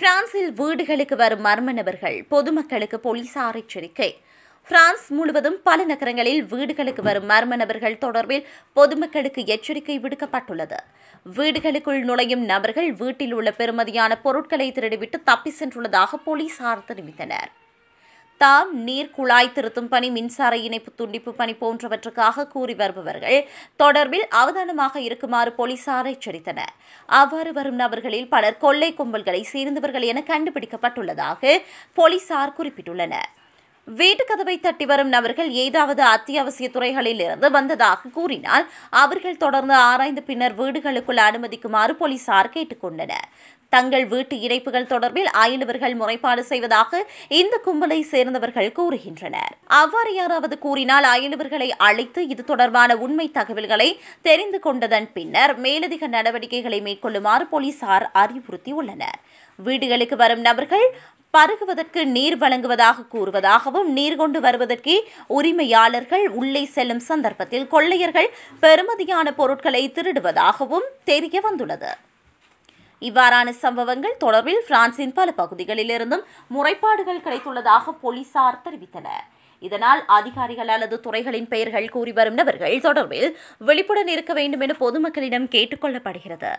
பிரான்சில் வீடுகளுக்கு வரும் மர்ம நபர்கள் பொதுமக்களுக்கு போலீசார் எச்சரிக்கை. பிரான்ஸ் முழுவதும் பல நகரங்களில் வீடுகளுக்கு வரும் மர்ம நபர்கள் தொடர்பில் பொதுமக்களுக்கு எச்சரிக்கை விடுக்கப்பட்டுள்ளது. வீடுகளுக்குள் நுழையும் நபர்கள் வீட்டில் உள்ள பெறுமதியான பொருட்களை திருடிவிட்டு தப்பி சென்றுள்ளதாக போலீசார் தெரிவித்தனர். தாம் நீர் குழாய் திருத்தும் பணி மின்சார இணைப்பு துண்டிப்பு பணி போன்றவற்றுக்காக கூறி வருபவர்கள் தொடர்பில் அவதானமாக இருக்குமாறு போலீசார் எச்சரித்தனர். அவ்வாறு வரும் நபர்களில் பலர் கொள்ளை கும்பல்களை சேர்ந்தவர்கள் என கண்டுபிடிக்கப்பட்டுள்ளதாக போலீசார் குறிப்பிட்டுள்ளனர். வீட்டு கதவை தட்டி வரும் நபர்கள் ஏதாவது அத்தியாவசிய துறைகளில் இருந்து வந்ததாக கூறினால் அவர்கள் தொடர்ந்து ஆராய்ந்த பின்னர் வீடுகளுக்குள் அனுமதிக்குமாறு போலீசார் கேட்டுக்கொண்டனர். தங்கள் வீட்டு இணைப்புகள் தொடர்பில் அயலவர்கள் முறைப்பாடு செய்வதாக இந்த கும்பலை சேர்ந்தவர்கள் கூறுகின்றனர். அவ்வாறு யாராவது கூறினால் அயலவர்களை அழைத்து இது தொடர்பான உண்மை தகவல்களை தெரிந்து கொண்டதன் பின்னர் மேலதிக நடவடிக்கைகளை மேற்கொள்ளுமாறு போலீசார் அறிவுறுத்தியுள்ளனர். வீடுகளுக்கு வரும் நபர்கள் பருகுவதற்கு நீர் வழங்குவதாக கூறுவதாகவும் நீர் கொண்டு வருவதற்கு உரிமையாளர்கள் உள்ளே செல்லும் சந்தர்ப்பத்தில் கொள்ளையர்கள் பெறுமதியான பொருட்களை திருடுவதாகவும் தெரிய வந்துள்ளது. இவ்வாறான சம்பவங்கள் தொடர்பில் பிரான்சின் பல பகுதிகளிலிருந்தும் முறைப்பாடுகள் கிடைத்துள்ளதாக போலீசார் தெரிவித்தனர். இதனால் அதிகாரிகள் அல்லது துறைகளின் பெயர்கள் கூறி வரும் நபர்கள் தொடர்பில் விழிப்புடன் இருக்க வேண்டும் என பொதுமக்களிடம் கேட்டுக்கொள்ளப்படுகிறது